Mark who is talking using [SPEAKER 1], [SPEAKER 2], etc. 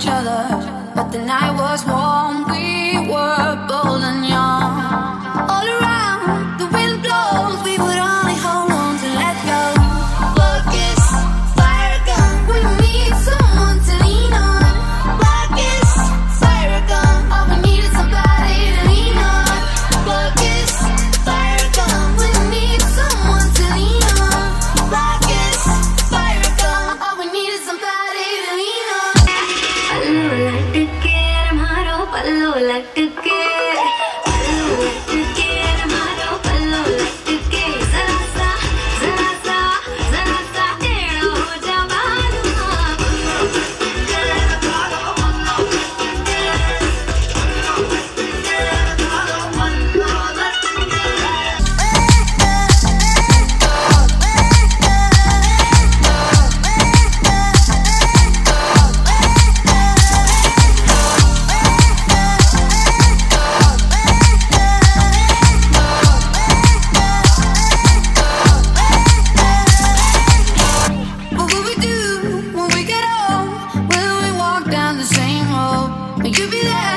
[SPEAKER 1] each other, but the night விளக்குக்கு You be there.